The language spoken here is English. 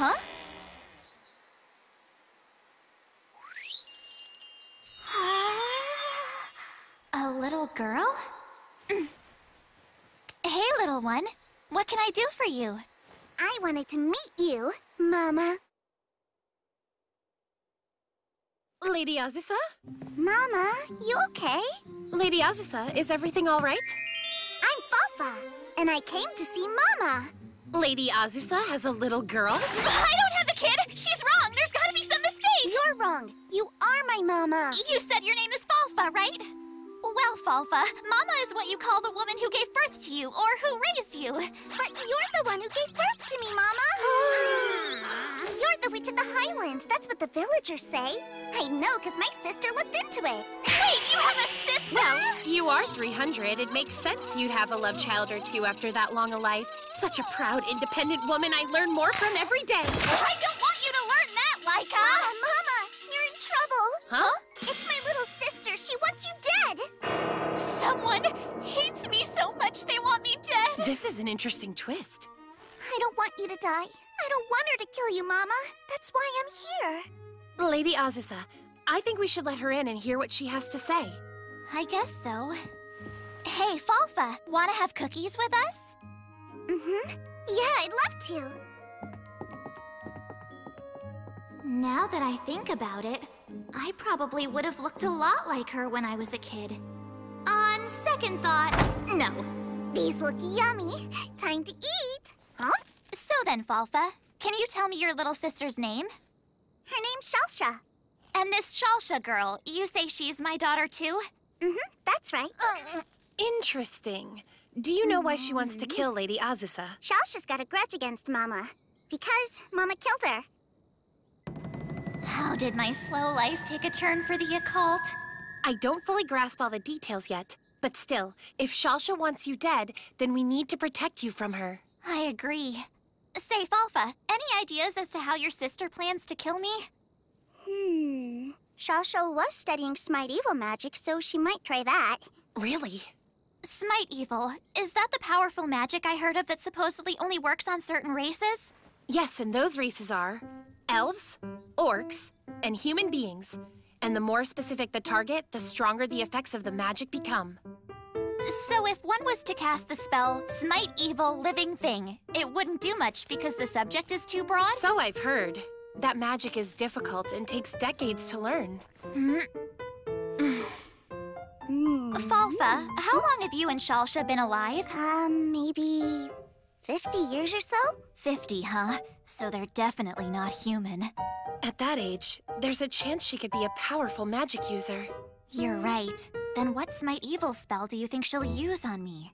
Huh? A little girl? Mm. Hey, little one. What can I do for you? I wanted to meet you, Mama. Lady Azusa? Mama, you okay? Lady Azusa, is everything all right? I'm Falfa, and I came to see Mama. Lady Azusa has a little girl? I don't have a kid! She's wrong! There's gotta be some mistake! You're wrong. You are my Mama. You said your name is Falfa, right? Well, Falfa, Mama is what you call the woman who gave birth to you, or who raised you. But you're the one who gave birth to me, Mama. you're the witch of the Highlands. That's what the villagers say. I know, because my sister looked into it. Wait, you have a sister? Well, you are 300. It makes sense you'd have a love child or two after that long a life. Such a proud, independent woman I learn more from every day. I don't want you to learn that, Laika! Ah, Mama, you're in trouble. Huh? It's my little sister. She wants you dead. Someone hates me so much they want me dead. This is an interesting twist. I don't want you to die. I don't want her to kill you, Mama. That's why I'm here. Lady Azusa, I think we should let her in and hear what she has to say. I guess so. Hey, Falfa, wanna have cookies with us? Mm-hmm. Yeah, I'd love to. Now that I think about it, I probably would have looked a lot like her when I was a kid. On second thought, no. These look yummy. Time to eat. Huh? So then, Falfa, can you tell me your little sister's name? Her name's Shalsha. And this Shalsha girl, you say she's my daughter too? Mm-hmm, that's right. Interesting. Do you know why she wants to kill Lady Azusa? Shalsha's got a grudge against Mama. Because Mama killed her. How did my slow life take a turn for the occult? I don't fully grasp all the details yet, but still, if Shalsha wants you dead, then we need to protect you from her. I agree. Say, Falfa, any ideas as to how your sister plans to kill me? Hmm. Shalsha was studying Smite Evil magic, so she might try that. Really? Smite Evil, is that the powerful magic I heard of that supposedly only works on certain races? Yes, and those races are elves, orcs, and human beings. And the more specific the target, the stronger the effects of the magic become. So if one was to cast the spell Smite Evil Living Thing, it wouldn't do much because the subject is too broad? So I've heard. That magic is difficult and takes decades to learn. Hmm. Hmm. Falfa, how long have you and Shalsha been alive? Um, maybe 50 years or so? 50, huh? So they're definitely not human. At that age, there's a chance she could be a powerful magic user. You're right. Then what Smite Evil spell do you think she'll use on me?